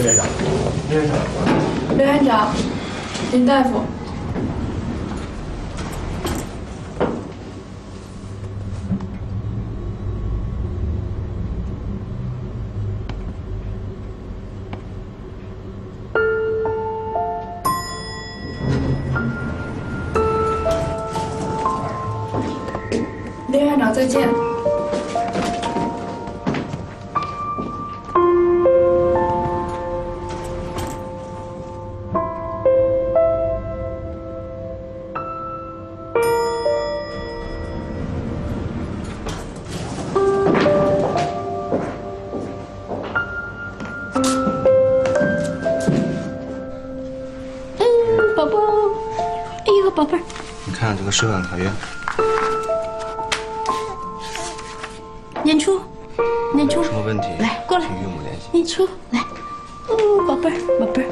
刘院长，刘院长，林大夫。林院长，再见。你看这个收养条约，念初，念初，什么问题？来过来。与岳母联系。念初，来，哦，宝贝儿，宝贝儿，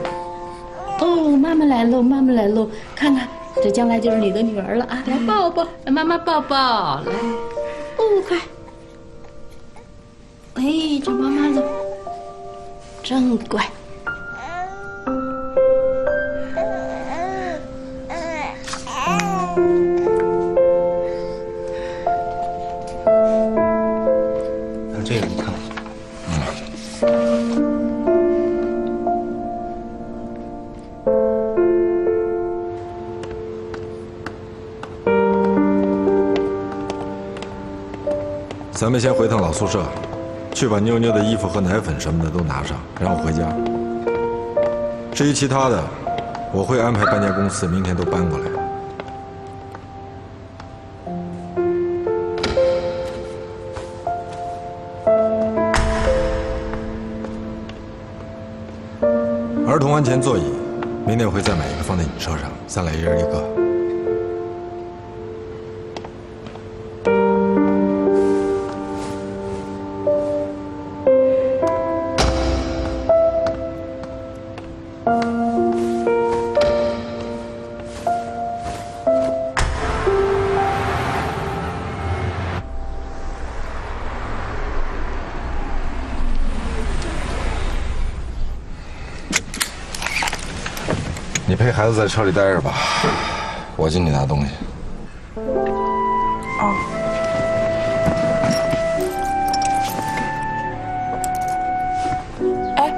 哦，妈妈来喽，妈妈来喽，看看，这将来就是你的女儿了啊！来抱抱，让妈妈抱抱，来，哦，快，哎，找妈妈了，真乖。咱们先回趟老宿舍，去把妞妞的衣服和奶粉什么的都拿上，然后回家。至于其他的，我会安排搬家公司明天都搬过来。儿童安全座椅，明天我会再买一个放在你车上，咱俩一人一个。陪孩子在车里待着吧，我进去拿东西。哎，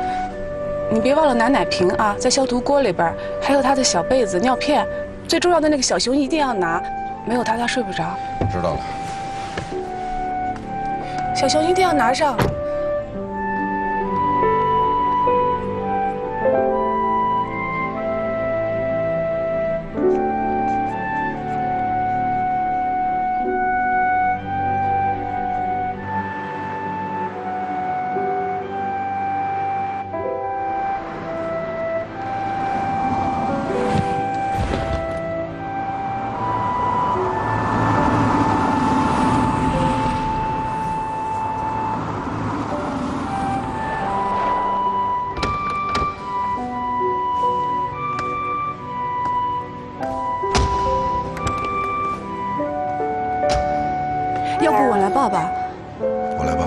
你别忘了拿奶瓶啊，在消毒锅里边，还有他的小被子、尿片，最重要的那个小熊一定要拿，没有它他睡不着。知道了。小熊一定要拿上。要不我来抱吧？我来抱。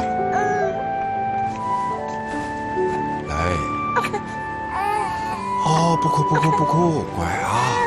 来。哦，不哭不哭不哭，乖啊。